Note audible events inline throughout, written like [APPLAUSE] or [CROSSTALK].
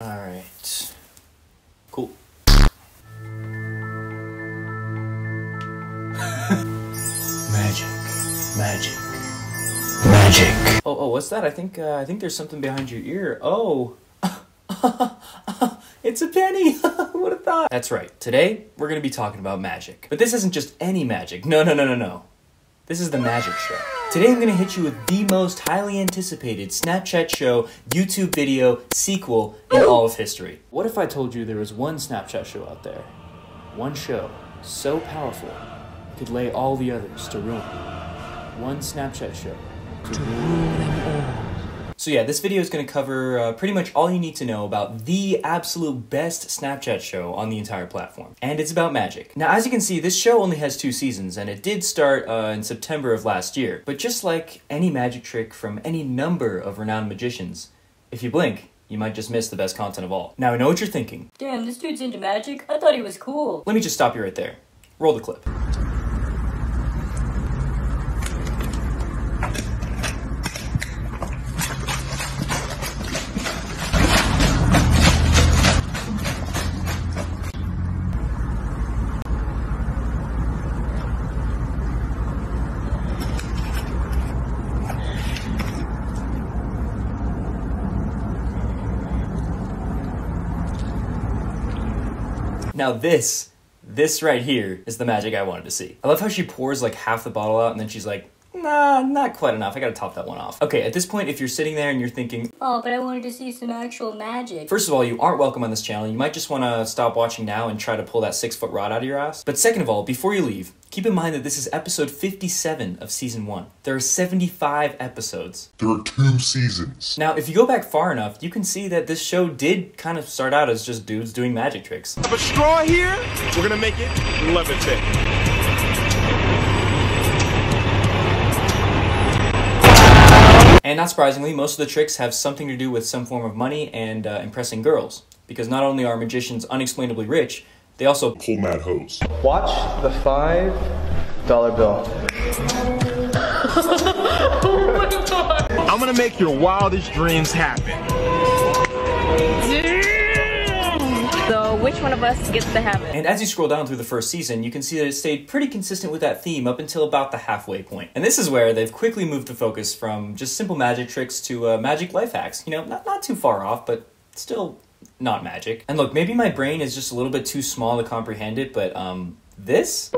Alright. Cool. [LAUGHS] magic. Magic. Magic. Oh, oh, what's that? I think, uh, I think there's something behind your ear. Oh. [LAUGHS] it's a penny. [LAUGHS] Who would have thought? That's right. Today, we're gonna be talking about magic. But this isn't just any magic. No, no, no, no, no. This is the magic show. Today I'm gonna hit you with the most highly anticipated Snapchat show, YouTube video, sequel in all of history. What if I told you there was one Snapchat show out there? One show so powerful it could lay all the others to ruin. One Snapchat show to rule them all. So yeah, this video is going to cover uh, pretty much all you need to know about the absolute best Snapchat show on the entire platform. And it's about magic. Now, as you can see, this show only has two seasons, and it did start uh, in September of last year. But just like any magic trick from any number of renowned magicians, if you blink, you might just miss the best content of all. Now, I know what you're thinking. Damn, this dude's into magic? I thought he was cool. Let me just stop you right there. Roll the clip. Now this, this right here is the magic I wanted to see. I love how she pours like half the bottle out and then she's like, nah, not quite enough. I gotta top that one off. Okay, at this point, if you're sitting there and you're thinking, Oh, but I wanted to see some actual magic. First of all, you aren't welcome on this channel. You might just want to stop watching now and try to pull that six foot rod out of your ass. But second of all, before you leave, keep in mind that this is episode 57 of season one. There are 75 episodes. There are two seasons. Now, if you go back far enough, you can see that this show did kind of start out as just dudes doing magic tricks. Have a straw here. We're gonna make it levitate. And not surprisingly, most of the tricks have something to do with some form of money and uh, impressing girls. Because not only are magicians unexplainably rich, they also Pull mad hoes. Watch the five dollar bill. [LAUGHS] I'm gonna make your wildest dreams happen. One of us gets to have it? And as you scroll down through the first season, you can see that it stayed pretty consistent with that theme up until about the halfway point. And this is where they've quickly moved the focus from just simple magic tricks to uh, magic life hacks. You know, not, not too far off, but still not magic. And look, maybe my brain is just a little bit too small to comprehend it, but um, this?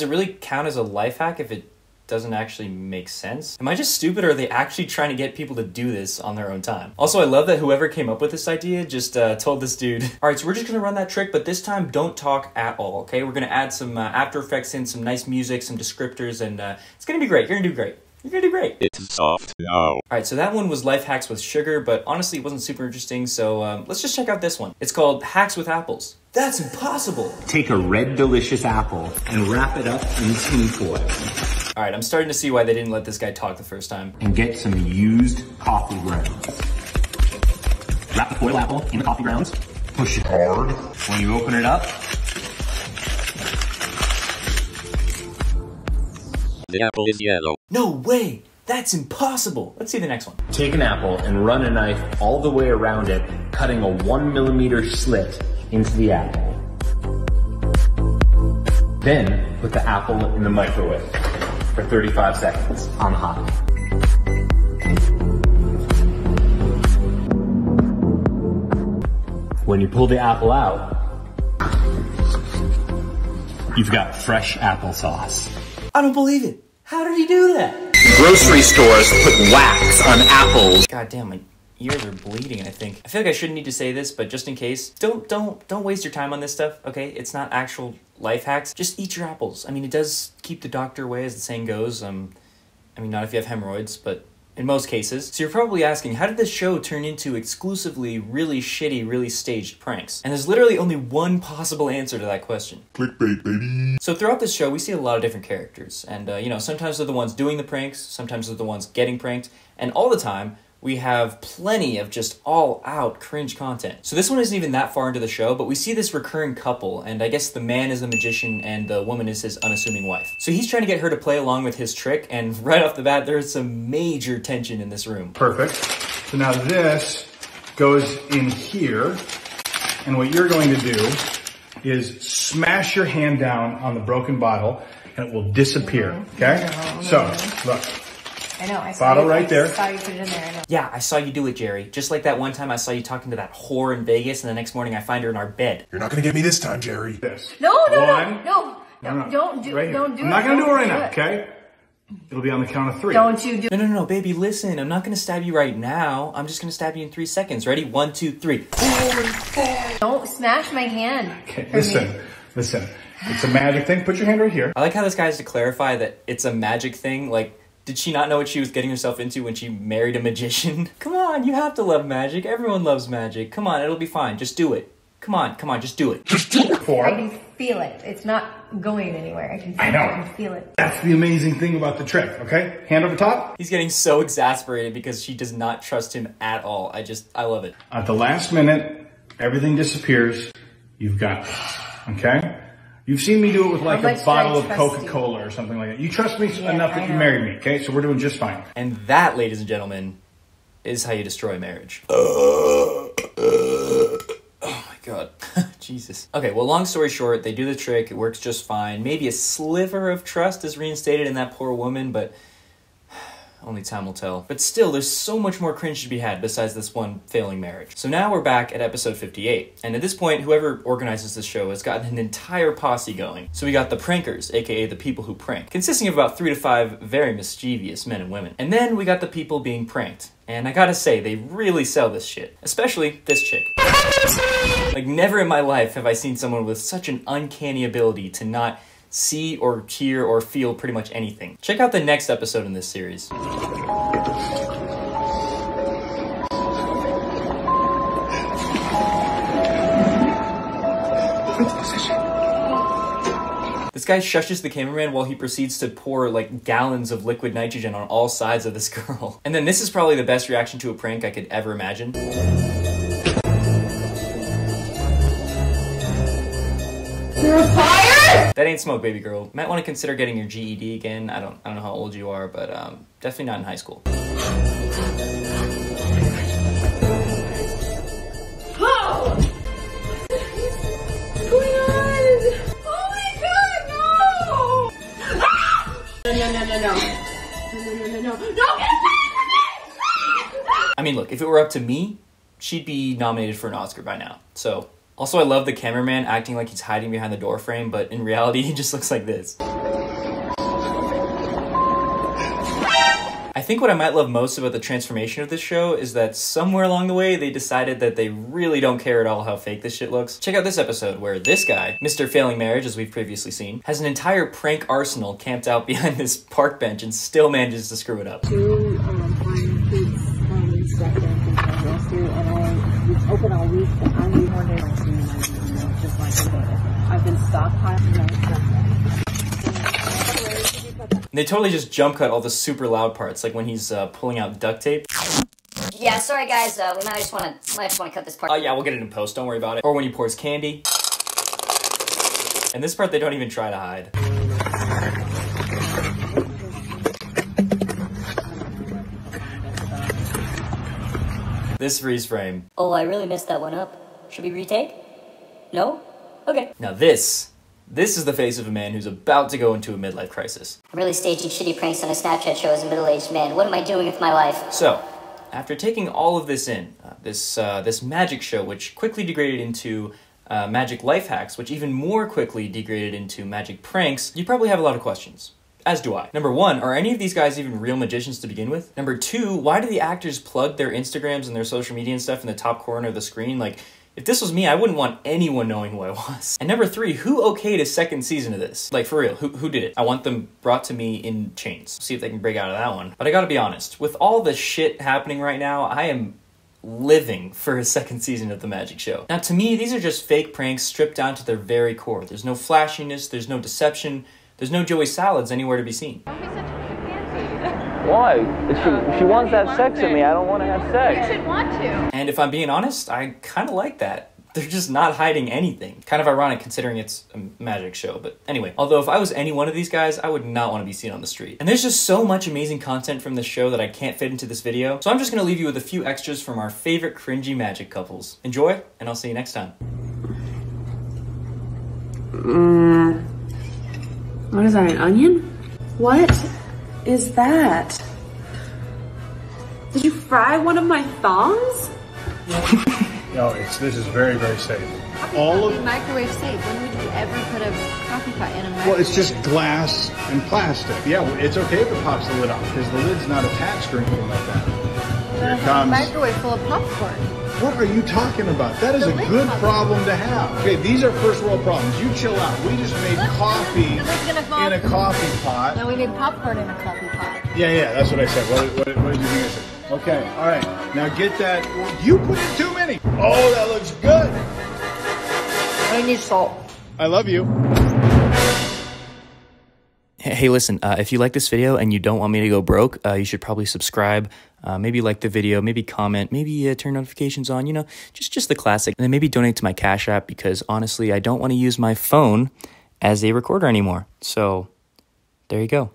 Does it really count as a life hack if it doesn't actually make sense? Am I just stupid or are they actually trying to get people to do this on their own time? Also, I love that whoever came up with this idea just uh, told this dude, [LAUGHS] all right, so we're just gonna run that trick, but this time don't talk at all, okay? We're gonna add some uh, After Effects in, some nice music, some descriptors, and uh, it's gonna be great. You're gonna do great. You're gonna do great. It's soft now. All right, so that one was life hacks with sugar, but honestly, it wasn't super interesting. So um, let's just check out this one. It's called hacks with apples. That's impossible. Take a red delicious apple and wrap it up in tin foil All right, I'm starting to see why they didn't let this guy talk the first time. and get some used coffee grounds. Wrap the foil apple in the coffee grounds. Push it Hard. when you open it up. The apple is yellow. No way! That's impossible. Let's see the next one. Take an apple and run a knife all the way around it, cutting a one millimeter slit into the apple. Then put the apple in the microwave for 35 seconds on high. When you pull the apple out, you've got fresh applesauce. I don't believe it. How did he do that? Grocery stores put wax on apples. God damn, my ears are bleeding. I think. I feel like I shouldn't need to say this, but just in case, don't don't don't waste your time on this stuff. Okay, it's not actual life hacks. Just eat your apples. I mean, it does keep the doctor away, as the saying goes. Um, I mean, not if you have hemorrhoids, but in most cases. So you're probably asking, how did this show turn into exclusively really shitty, really staged pranks? And there's literally only one possible answer to that question. Clickbait, baby. So throughout this show, we see a lot of different characters, and uh, you know, sometimes they're the ones doing the pranks, sometimes they're the ones getting pranked, and all the time, we have plenty of just all out cringe content. So this one isn't even that far into the show, but we see this recurring couple, and I guess the man is the magician and the woman is his unassuming wife. So he's trying to get her to play along with his trick, and [LAUGHS] right off the bat, there's some major tension in this room. Perfect. So now this goes in here, and what you're going to do is smash your hand down on the broken bottle, and it will disappear. Okay? So, look. I know. I saw Bottle you, right I there. saw you put it in there. I know. Yeah, I saw you do it, Jerry. Just like that one time I saw you talking to that whore in Vegas, and the next morning I find her in our bed. You're not gonna get me this time, Jerry. This. No, no, One. no, no, No, no. Don't do. Right here. Don't do it. I'm not gonna do it Don't right now, okay? It'll be on the count of three. Don't you do. No, no, no, baby, listen. I'm not gonna stab you right now. I'm just gonna stab you in three seconds. Ready? One, two, three. Don't smash my hand. Okay, for me. listen, listen. It's a magic thing. Put your hand right here. I like how this guy has to clarify that it's a magic thing. Like, did she not know what she was getting herself into when she married a magician? [LAUGHS] come on, you have to love magic. Everyone loves magic. Come on, it'll be fine. Just do it. Come on, come on, just do it. Four. I can feel it. It's not going anywhere. I can. Feel I know. It. I can feel it. That's the amazing thing about the trick, okay? Hand over top. He's getting so exasperated because she does not trust him at all. I just, I love it. At the last minute, everything disappears. You've got this, okay? You've seen me do it with like a bottle of Coca-Cola or something like that. You trust me Yeah, enough that you married me, okay? So we're doing just fine. And that, ladies and gentlemen, is how you destroy marriage. Uh, uh. Oh my god. [LAUGHS] Jesus. Okay, well, long story short, they do the trick, it works just fine. Maybe a sliver of trust is reinstated in that poor woman, but only time will tell. But still, there's so much more cringe to be had besides this one failing marriage. So now we're back at episode 58. And at this point, whoever organizes this show has gotten an entire posse going. So we got the prankers, aka the people who prank, consisting of about three to five very mischievous men and women. And then we got the people being pranked. And I gotta say, they really sell this shit. Especially this chick. Like, never in my life have I seen someone with such an uncanny ability to not see or hear or feel pretty much anything. Check out the next episode in this series. This guy shushes the cameraman while he proceeds to pour like gallons of liquid nitrogen on all sides of this [LAUGHS] girl. And then this is probably the best reaction to a prank I could ever imagine. That ain't smoke, baby girl. Might want to consider getting your GED again. I don't, I don't know how old you are, but um, definitely not in high school. Oh my god, no no no no no no no no no impact I mean, look, if it were up to me, she'd be nominated for an Oscar by now. So, also, I love the cameraman acting like he's hiding behind the door frame, but in reality, [LAUGHS] he just looks like this. I think what I might love most about the transformation of this show is that somewhere along the way they decided that they really don't care at all how fake this shit looks. Check out this episode where this guy, Mr. Failing Marriage, as we've previously seen, has an entire prank arsenal camped out [LAUGHS] behind this park bench and still manages to screw it up. Um, Two um, fine kids um, instructor and things last year, and I it's open all week. But I'm the one day like seeing my email, just like a day. I've been stockpiling my stuff. And they totally just jump cut all the super loud parts, like when he's uh, pulling out duct tape. Yeah, sorry guys, uh, we might just want to might just want to cut this part. Oh yeah, we'll get it in post. Don't worry about it. Or when he pours candy. And this part they don't even try to hide. This freeze frame. Oh, I really messed that one up. Should we retake? No? Okay. Now this, this is the face of a man who's about to go into a midlife crisis. I'm really staging shitty pranks on a Snapchat show as a middle-aged man. What am I doing with my life? So, after taking all of this in, uh, this uh, this magic show, which quickly degraded into uh, magic life hacks, which even more quickly degraded into magic pranks, you probably have a lot of questions. As do I. Number one, are any of these guys even real magicians to begin with? Number two, why do the actors plug their Instagrams and their social media and stuff in the top corner of the screen? Like, if this was me, I wouldn't want anyone knowing who I was. And number three, who okayed a second season of this? Like, for real, who, who did it? I want them brought to me in chains. See if they can break out of that one. But I gotta be honest, with all the shit happening right now, I am living for a second season of the magic show. Now, to me, these are just fake pranks stripped down to their very core. There's no flashiness, there's no deception, there's no Joey Salads anywhere to be seen. Why? If she, she wants to have sex with me, I don't want to have sex. should want to. And if I'm being honest, I kind of like that. They're just not hiding anything. Kind of ironic considering it's a magic show, but anyway. Although if I was any one of these guys, I would not want to be seen on the street. And there's just so much amazing content from this show that I can't fit into this video, so I'm just gonna leave you with a few extras from our favorite cringy magic couples. Enjoy, and I'll see you next time. Mm, what is that, an onion? What is that? Did you fry one of my thongs? [LAUGHS] No, it's this is very very safe. All of Microwave safe. When would you ever put a coffee pot in a microwave? well, it's just glass and plastic. Yeah, it's okay if it pops the lid off because the lid's not attached or anything like that. Here it comes. microwave full of popcorn. What are you talking about? That is a good problem to have. Okay, these are first world problems. You chill out. We just made coffee The lid's gonna fall. in a coffee pot. No, we made popcorn in a coffee pot. Yeah, yeah, that's what I said. What, what, what did you think I said? Okay, all right. Now get that. You put in too many. Oh, that looks good. I need salt. I love you. Hey, listen, uh, if you like this video and you don't want me to go broke, uh, you should probably subscribe, uh, maybe like the video, maybe comment, maybe uh, turn notifications on, you know, just, just the classic. And then maybe donate to my Cash App because honestly, I don't want to use my phone as a recorder anymore. So there you go.